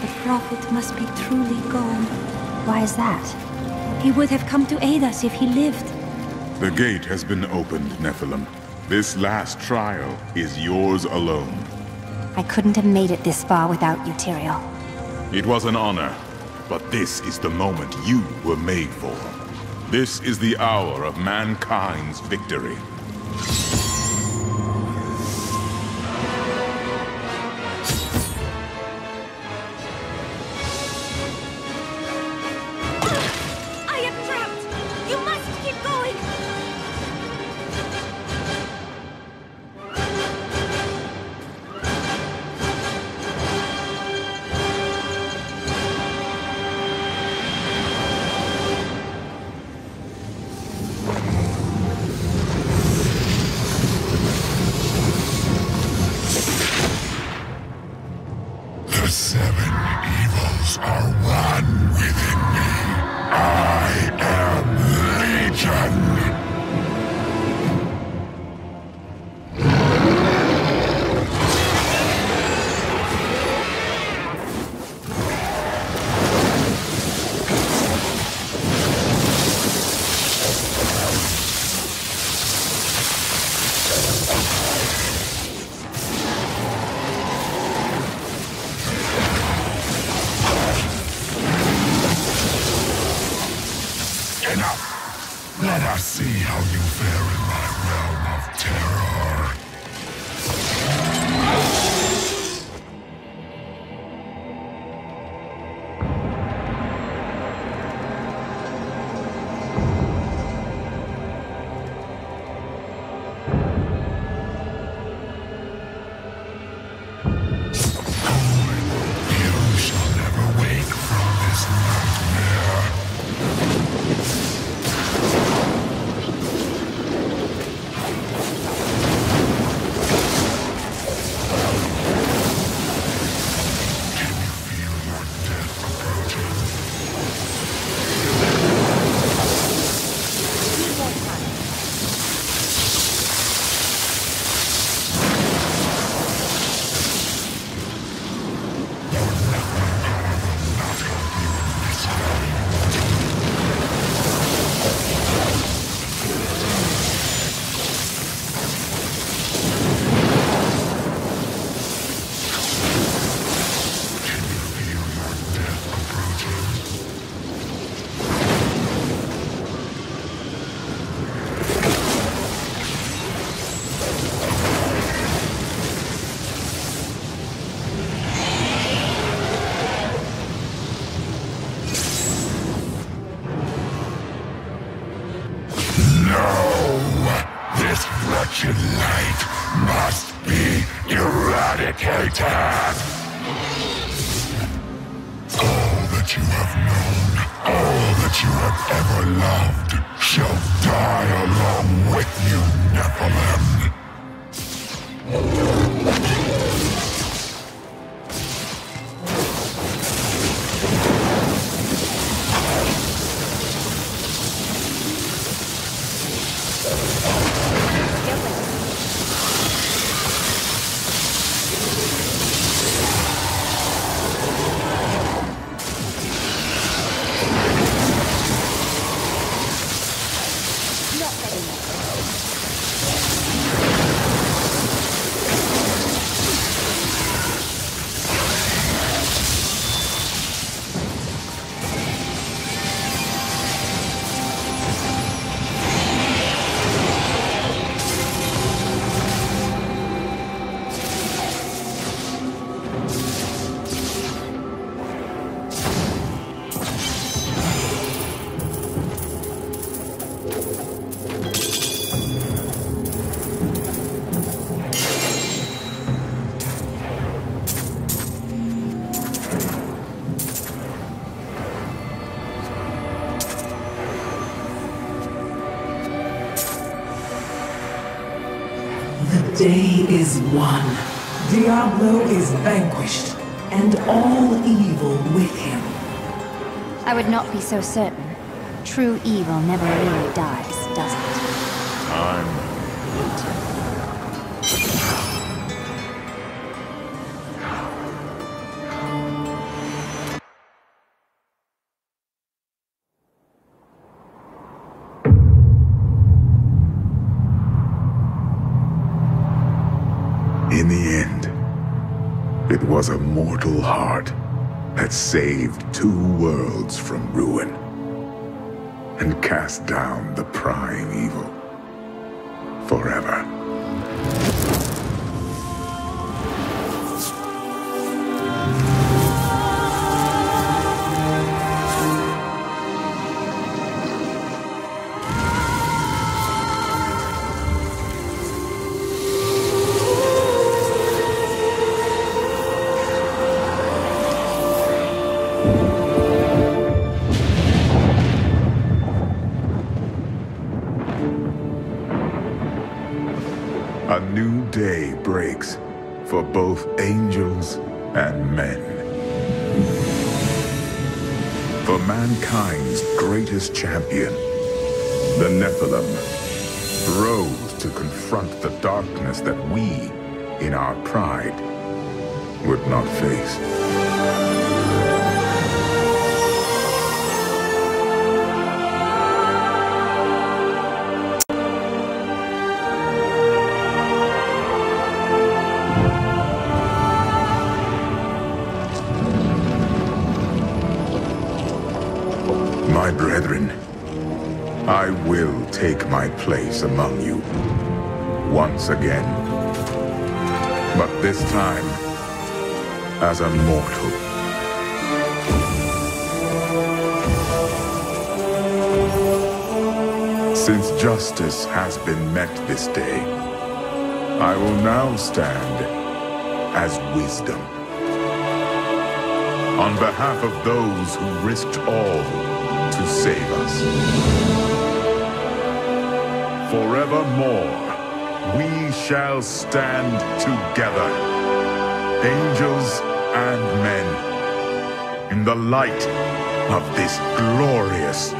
The Prophet must be truly gone. Why is that? He would have come to aid us if he lived. The gate has been opened, Nephilim. This last trial is yours alone. I couldn't have made it this far without you, Tyrael. It was an honor, but this is the moment you were made for. This is the hour of mankind's victory. Seven evils are one within me. I am Legion. Us see how you fare eradicated! All that you have known, all that you have ever loved, shall die along with you, Nephilim. The day is won. Diablo is vanquished, and all evil with him. I would not be so certain. True evil never really dies, does it? the end, it was a mortal heart that saved two worlds from ruin and cast down the prime evil. A new day breaks for both angels and men. For mankind's greatest champion, the Nephilim, rose to confront the darkness that we, in our pride, would not face. I will take my place among you once again. But this time, as a mortal. Since justice has been met this day, I will now stand as wisdom. On behalf of those who risked all to save us. Forevermore, we shall stand together, angels and men, in the light of this glorious.